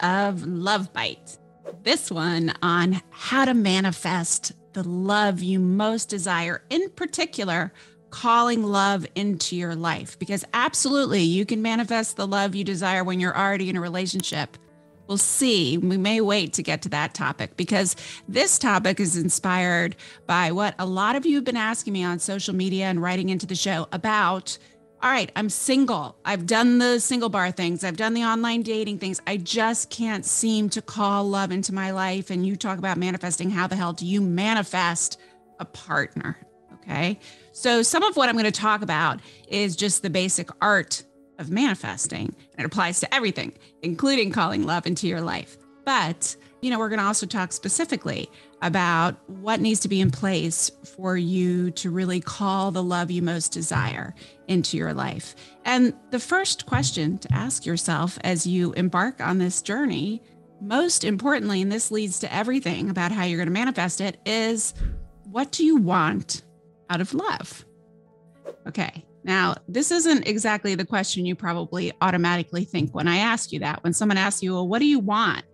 of Love Bite. This one on how to manifest the love you most desire, in particular, calling love into your life. Because absolutely, you can manifest the love you desire when you're already in a relationship. We'll see. We may wait to get to that topic because this topic is inspired by what a lot of you have been asking me on social media and writing into the show about all right, I'm single. I've done the single bar things. I've done the online dating things. I just can't seem to call love into my life. And you talk about manifesting. How the hell do you manifest a partner? Okay. So, some of what I'm going to talk about is just the basic art of manifesting. It applies to everything, including calling love into your life. But, you know, we're going to also talk specifically about what needs to be in place for you to really call the love you most desire into your life. And the first question to ask yourself as you embark on this journey, most importantly, and this leads to everything about how you're going to manifest it, is what do you want out of love? Okay. Now, this isn't exactly the question you probably automatically think when I ask you that. When someone asks you, well, what do you want?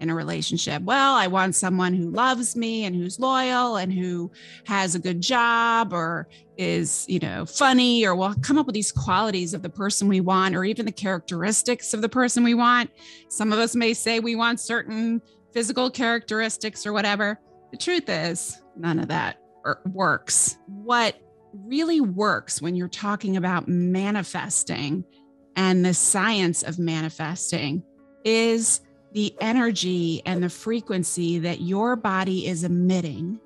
In a relationship? Well, I want someone who loves me and who's loyal and who has a good job or is, you know, funny or will come up with these qualities of the person we want or even the characteristics of the person we want. Some of us may say we want certain physical characteristics or whatever. The truth is, none of that er, works. What really works when you're talking about manifesting and the science of manifesting is the energy and the frequency that your body is emitting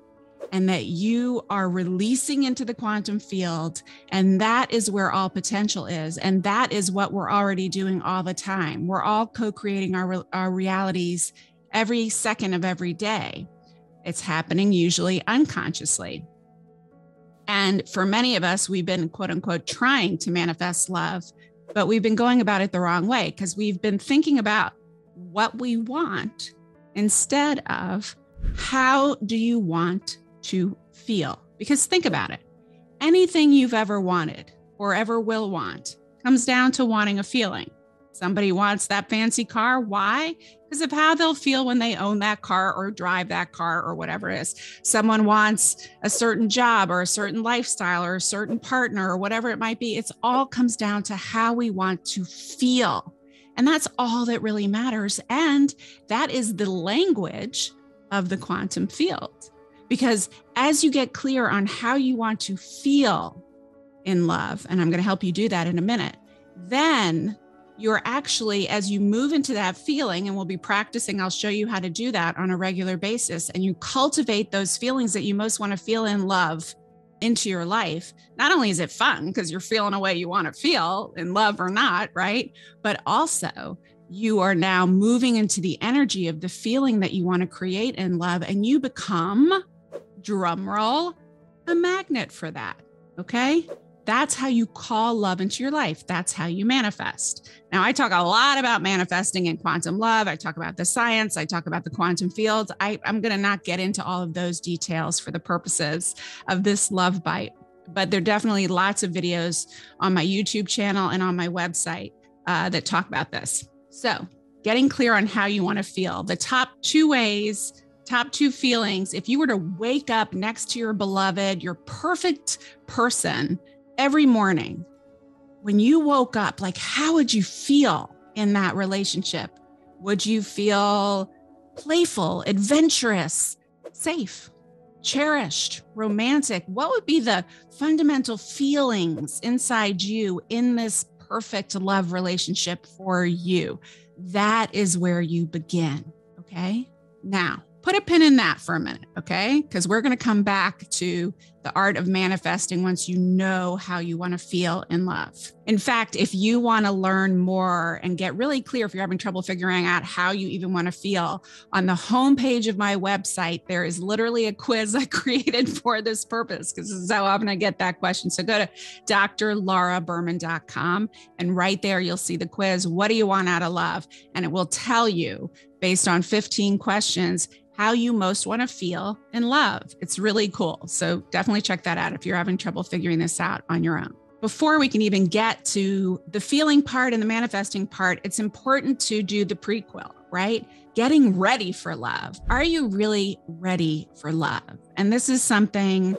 and that you are releasing into the quantum field. And that is where all potential is. And that is what we're already doing all the time. We're all co creating our, our realities every second of every day. It's happening usually unconsciously. And for many of us, we've been quote unquote trying to manifest love, but we've been going about it the wrong way because we've been thinking about what we want instead of how do you want to feel? Because think about it anything you've ever wanted or ever will want comes down to wanting a feeling. Somebody wants that fancy car. Why? Because of how they'll feel when they own that car or drive that car or whatever it is. Someone wants a certain job or a certain lifestyle or a certain partner or whatever it might be. It's all comes down to how we want to feel. And that's all that really matters. And that is the language of the quantum field. Because as you get clear on how you want to feel in love, and I'm going to help you do that in a minute, then you're actually, as you move into that feeling, and we'll be practicing, I'll show you how to do that on a regular basis, and you cultivate those feelings that you most want to feel in love into your life, not only is it fun because you're feeling a way you want to feel in love or not, right? But also, you are now moving into the energy of the feeling that you want to create in love, and you become, drumroll, a magnet for that. Okay. That's how you call love into your life. That's how you manifest. Now, I talk a lot about manifesting and quantum love. I talk about the science, I talk about the quantum fields. I, am going to not get into all of those details for the purposes of this love bite, but there are definitely lots of videos on my YouTube channel and on my website uh, that talk about this. So, getting clear on how you want to feel. The top two ways top two feelings if you were to wake up next to your beloved, your perfect person, every morning when you woke up, like how would you feel in that relationship? Would you feel playful, adventurous, safe, cherished, romantic? What would be the fundamental feelings inside you in this perfect love relationship for you? That is where you begin. Okay. Now, put a pin in that for a minute, okay? Because we're going to come back to the art of manifesting once you know how you want to feel in love. In fact, if you want to learn more and get really clear, if you're having trouble figuring out how you even want to feel, on the homepage of my website, there is literally a quiz I created for this purpose because this is how often I get that question. So go to drlauraberman.com and right there you'll see the quiz. What do you want out of love? And it will tell you based on 15 questions how you most want to feel in love. It's really cool. So definitely check that out if you're having trouble figuring this out on your own. before we can even get to the feeling part and the manifesting part, it's important to do the prequel, right? Getting ready for love. Are you really ready for love? And this is something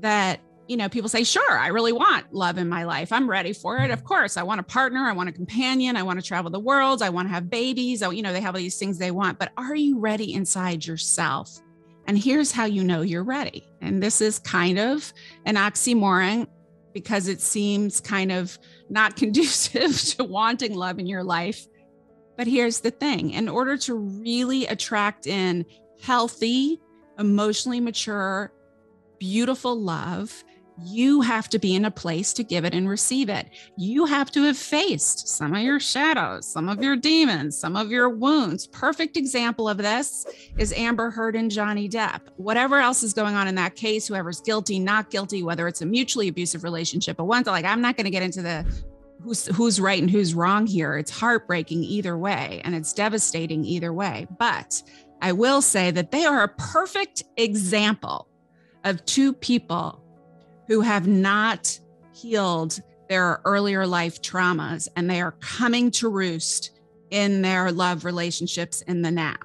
that, you know, people say, sure, I really want love in my life. I'm ready for it. Of course, I want a partner. I want a companion. I want to travel the world. I want to have babies. I, you know, they have all these things they want. But are you ready inside yourself? And here's how you know you're ready. And this is kind of an oxymoron because it seems kind of not conducive to wanting love in your life. But here's the thing in order to really attract in healthy, emotionally mature, beautiful love, you have to be in a place to give it and receive it. You have to have faced some of your shadows, some of your demons, some of your wounds. Perfect example of this is Amber Heard and Johnny Depp. Whatever else is going on in that case, whoever's guilty, not guilty, whether it's a mutually abusive relationship, but one's like, I'm not going to get into the who's who's right and who's wrong here. It's heartbreaking either way, and it's devastating either way. But I will say that they are a perfect example of two people who have not healed their earlier life traumas and they are coming to roost in their love relationships in the now.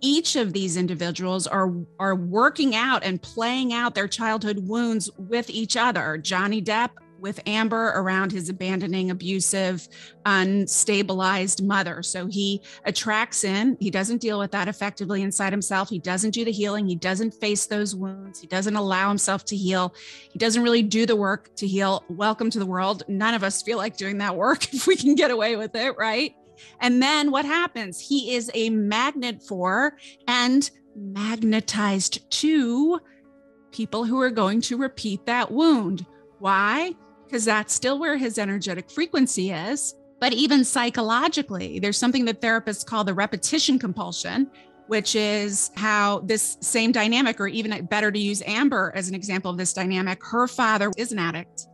Each of these individuals are, are working out and playing out their childhood wounds with each other. Johnny Depp with Amber around his abandoning, abusive, unstabilized mother. So he attracts in, he doesn't deal with that effectively inside himself. He doesn't do the healing, he doesn't face those wounds, he doesn't allow himself to heal, he doesn't really do the work to heal. Welcome to the world. None of us feel like doing that work if we can get away with it, right? And then what happens? He is a magnet for and magnetized to people who are going to repeat that wound. Why? Because that's still where his energetic frequency is. But even psychologically, there's something that therapists call the repetition compulsion, which is how this same dynamic, or even better to use Amber as an example of this dynamic, her father is an addict.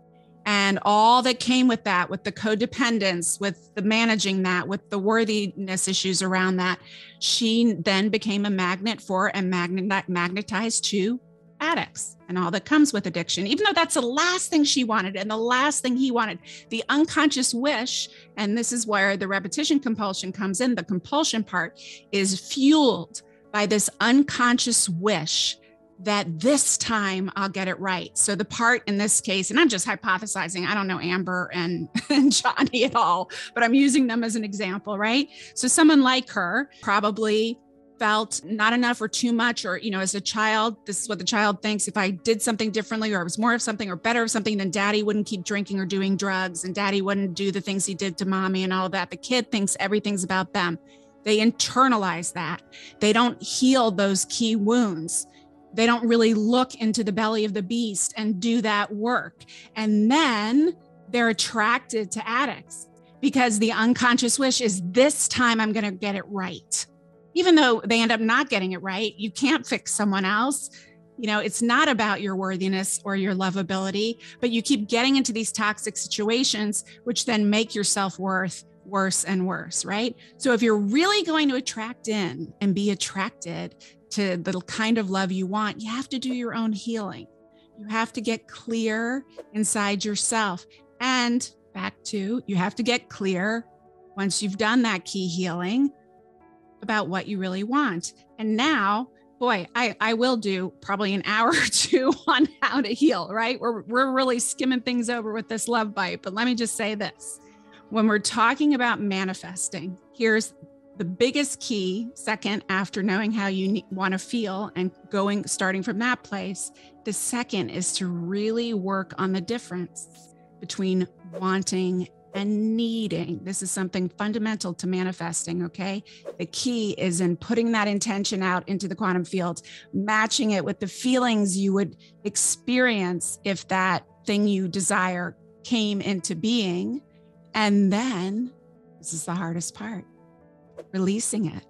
And all that came with that, with the codependence, with the managing that, with the worthiness issues around that, she then became a magnet for and magnetized to addicts and all that comes with addiction, even though that's the last thing she wanted and the last thing he wanted. The unconscious wish, and this is where the repetition compulsion comes in, the compulsion part is fueled by this unconscious wish that this time I'll get it right. So the part in this case, and I'm just hypothesizing, I don't know Amber and, and Johnny at all, but I'm using them as an example, right? So someone like her probably felt not enough or too much or you know as a child this is what the child thinks if i did something differently or I was more of something or better of something then daddy wouldn't keep drinking or doing drugs and daddy wouldn't do the things he did to mommy and all of that. The kid thinks everything's about them. They internalize that. They don't heal those key wounds. They don't really look into the belly of the beast and do that work. And then they're attracted to addicts because the unconscious wish is this time i'm going to get it right even though they end up not getting it right, you can't fix someone else. You know, it's not about your worthiness or your lovability, but you keep getting into these toxic situations, which then make your self worth worse and worse, right? So if you're really going to attract in and be attracted to the kind of love you want, you have to do your own healing. You have to get clear inside yourself. And back to, you have to get clear once you've done that key healing about what you really want. And now, boy, I, I will do probably an hour or two on how to heal, right? We're, we're really skimming things over with this love bite. But let me just say this when we're talking about manifesting, here's the biggest key second after knowing how you want to feel and going starting from that place the second is to really work on the difference between wanting and needing. This is something fundamental to manifesting, okay? The key is in putting that intention out into the quantum field, matching it with the feelings you would experience if that thing you desire came into being. And then, this is the hardest part releasing it.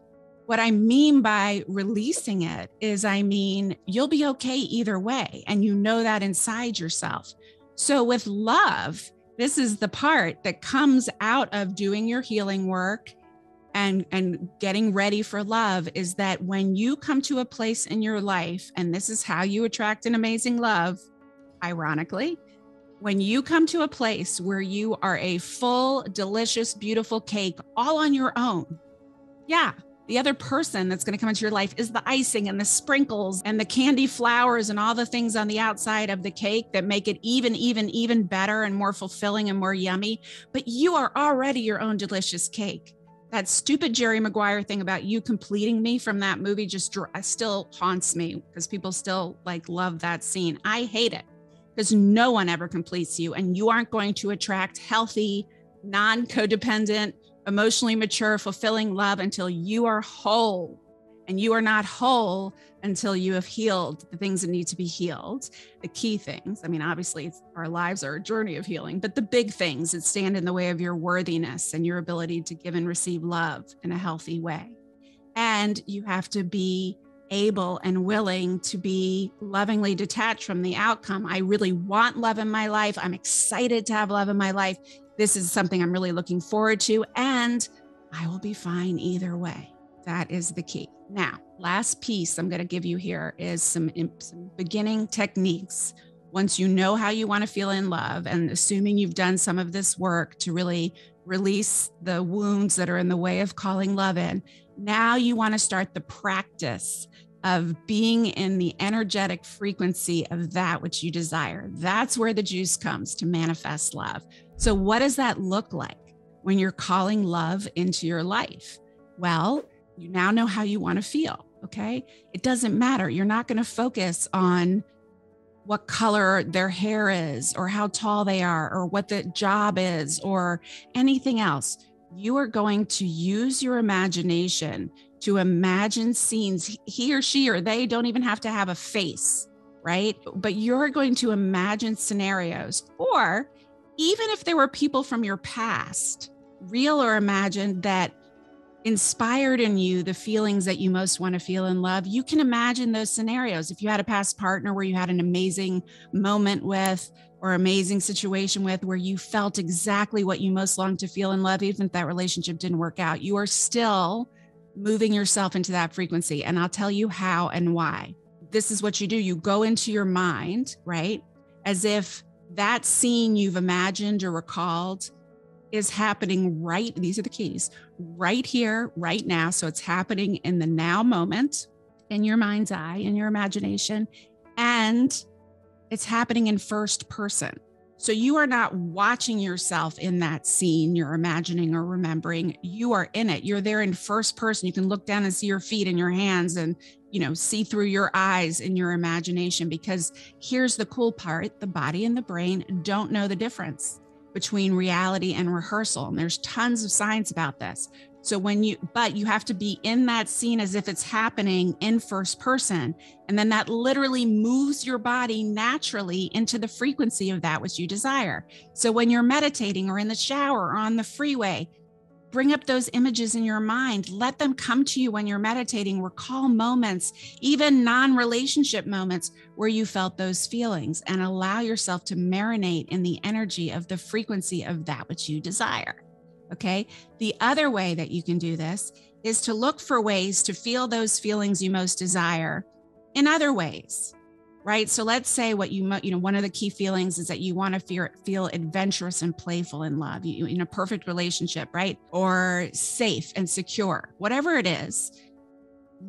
What I mean by releasing it is, I mean, you'll be okay either way. And you know that inside yourself. So, with love, this is the part that comes out of doing your healing work and and getting ready for love is that when you come to a place in your life and this is how you attract an amazing love ironically when you come to a place where you are a full, delicious, beautiful cake all on your own, yeah, the other person that's going to come into your life is the icing and the sprinkles and the candy flowers and all the things on the outside of the cake that make it even, even, even better and more fulfilling and more yummy. But you are already your own delicious cake. That stupid Jerry Maguire thing about you completing me from that movie just uh, still haunts me because people still like love that scene. I hate it because no one ever completes you and you aren't going to attract healthy, non codependent, emotionally mature, fulfilling love until you are whole. And you are not whole until you have healed the things that need to be healed, the key things. I mean, obviously, our lives are a journey of healing, but the big things that stand in the way of your worthiness and your ability to give and receive love in a healthy way. And you have to be able and willing to be lovingly detached from the outcome. I really want love in my life. I'm excited to have love in my life. This is something I'm really looking forward to, and I will be fine either way. That is the key. Now, last piece I'm going to give you here is some, some beginning techniques. Once you know how you want to feel in love, and assuming you've done some of this work to really release the wounds that are in the way of calling love in, now you want to start the practice of being in the energetic frequency of that which you desire. That's where the juice comes to manifest love. So, what does that look like when you're calling love into your life? Well, you now know how you want to feel. Okay. It doesn't matter. You're not going to focus on what color their hair is or how tall they are or what the job is or anything else. You are going to use your imagination to imagine scenes. He or she or they don't even have to have a face, right? But you're going to imagine scenarios. Or even if there were people from your past, real or imagined, that inspired in you the feelings that you most want to feel in love, you can imagine those scenarios. If you had a past partner where you had an amazing moment with, or amazing situation with where you felt exactly what you most longed to feel in love, even if that relationship didn't work out, you are still moving yourself into that frequency. And I'll tell you how and why. This is what you do you go into your mind, right? As if that scene you've imagined or recalled is happening right. These are the keys right here, right now. So it's happening in the now moment, in your mind's eye, in your imagination, and it's happening in first person. So you are not watching yourself in that scene you're imagining or remembering. You are in it. You're there in first person. You can look down and see your feet and your hands and, you know, see through your eyes in your imagination because here's the cool part, the body and the brain don't know the difference between reality and rehearsal. And there's tons of science about this. So when you, but you have to be in that scene as if it's happening in first person. And then that literally moves your body naturally into the frequency of that which you desire. So when you're meditating or in the shower or on the freeway, bring up those images in your mind. Let them come to you when you're meditating. Recall moments, even non relationship moments where you felt those feelings, and allow yourself to marinate in the energy of the frequency of that which you desire. Okay. The other way that you can do this is to look for ways to feel those feelings you most desire in other ways. Right. So let's say what you, you know, one of the key feelings is that you want to feel, feel adventurous and playful in love, you, in a perfect relationship, right? Or safe and secure, whatever it is.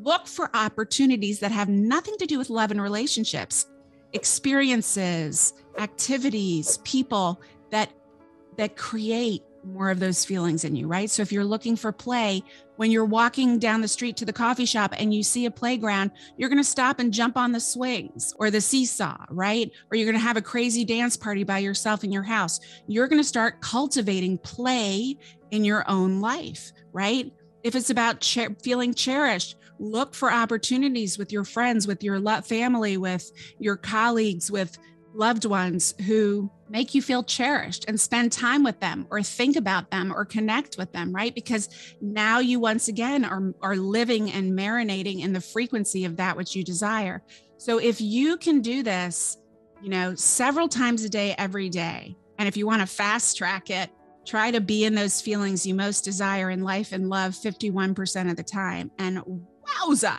Look for opportunities that have nothing to do with love and relationships, experiences, activities, people that that create more of those feelings in you, right? So if you're looking for play, when you're walking down the street to the coffee shop and you see a playground, you're going to stop and jump on the swings or the seesaw, right? Or you're going to have a crazy dance party by yourself in your house. You're going to start cultivating play in your own life, right? If it's about feeling cherished, look for opportunities with your friends, with your family, with your colleagues, with loved ones who make you feel cherished and spend time with them or think about them or connect with them right? Because now you once again are are living and marinating in the frequency of that which you desire. So if you can do this you know several times a day every day and if you want to fast track it try to be in those feelings you most desire in life and love 51% of the time. And wowza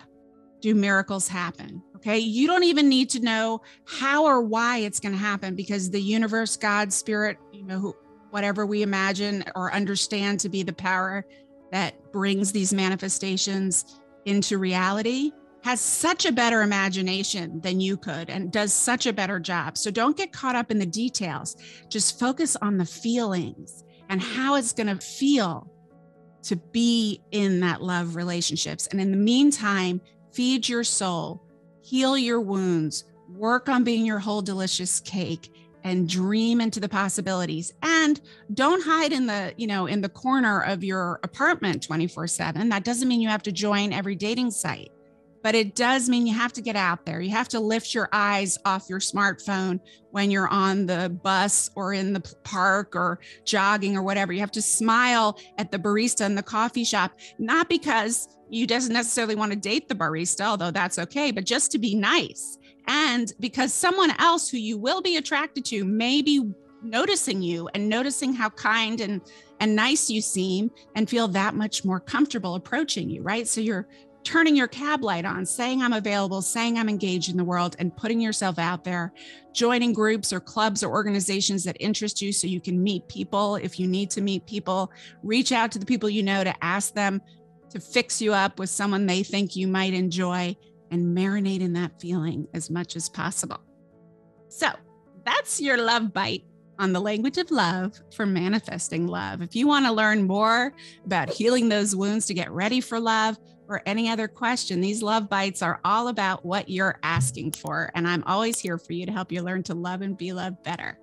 do miracles happen. Okay. You don't even need to know how or why it's going to happen because the universe, God, spirit, you know, whatever we imagine or understand to be the power that brings these manifestations into reality has such a better imagination than you could and does such a better job. So don't get caught up in the details. Just focus on the feelings and how it's going to feel to be in that love relationships. And in the meantime, feed your soul, heal your wounds, work on being your whole delicious cake and dream into the possibilities and don't hide in the you know in the corner of your apartment 24/7 that doesn't mean you have to join every dating site but it does mean you have to get out there. You have to lift your eyes off your smartphone when you're on the bus or in the park or jogging or whatever. You have to smile at the barista in the coffee shop, not because you doesn't necessarily want to date the barista, although that's okay, but just to be nice. And because someone else who you will be attracted to may be noticing you and noticing how kind and and nice you seem and feel that much more comfortable approaching you, right? So you're turning your cab light on, saying I'm available, saying I'm engaged in the world, and putting yourself out there, joining groups or clubs or organizations that interest you so you can meet people if you need to meet people. Reach out to the people you know to ask them to fix you up with someone they think you might enjoy and marinate in that feeling as much as possible. So that's your love bite on the language of love for manifesting love. If you want to learn more about healing those wounds to get ready for love, or any other question, these love bites are all about what you're asking for. And I'm always here for you to help you learn to love and be loved better.